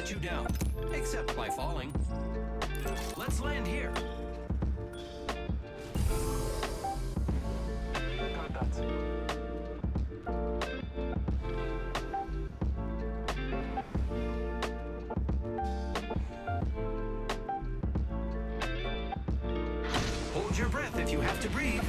let you down, except by falling. Let's land here. Hold your breath if you have to breathe.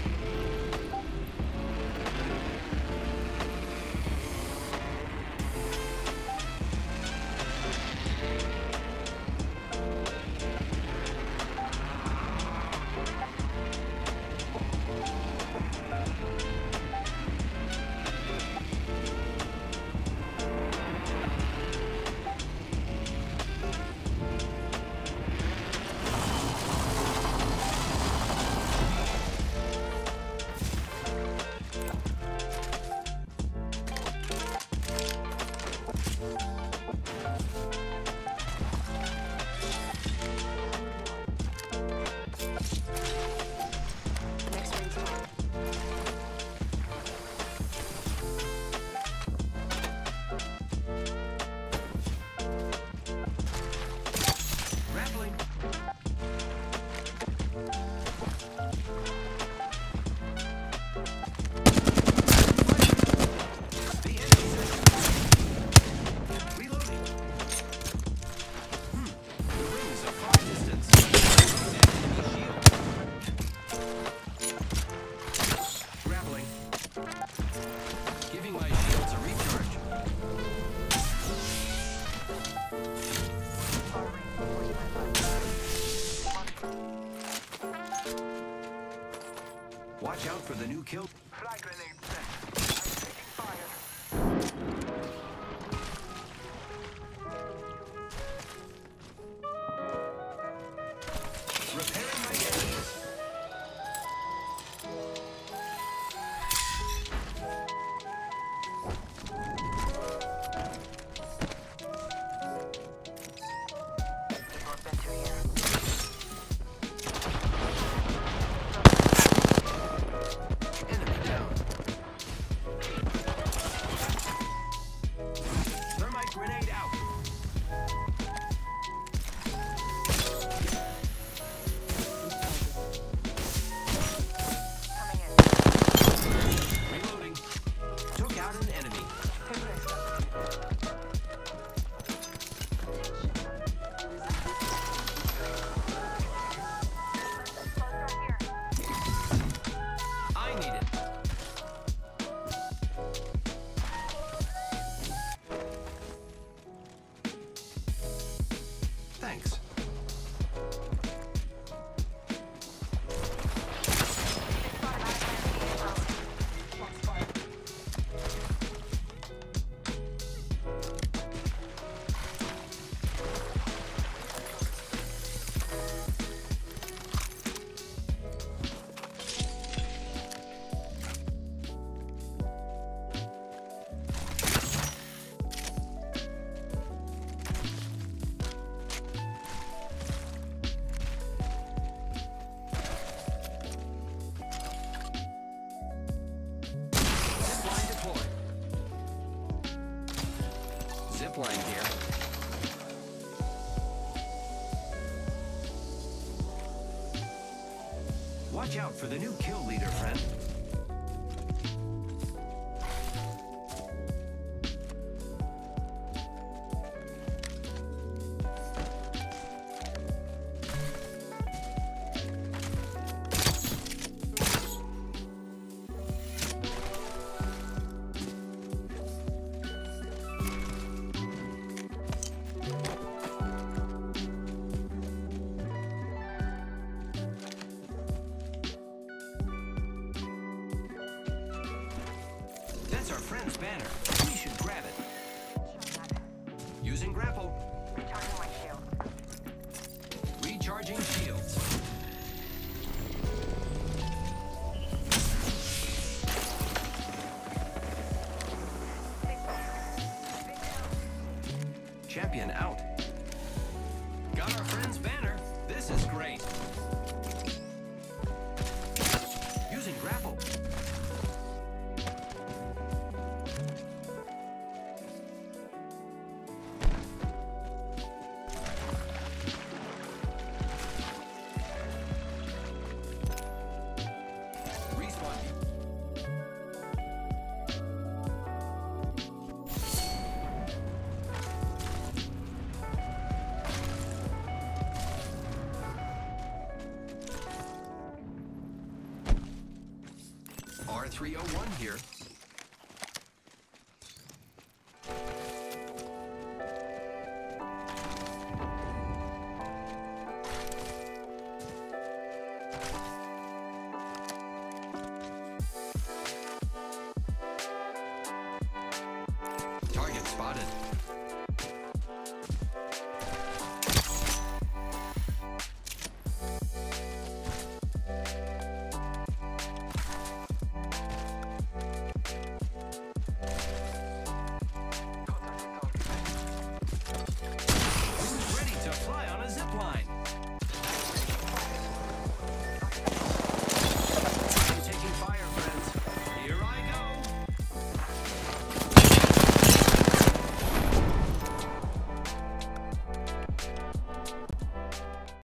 Watch out for the new kill. Watch out for the new kill leader, friend. Banner. We should grab it. Using grapple. Recharging my shield. Recharging shields. Champion out. Got our friend's banner. This is great. 301 here.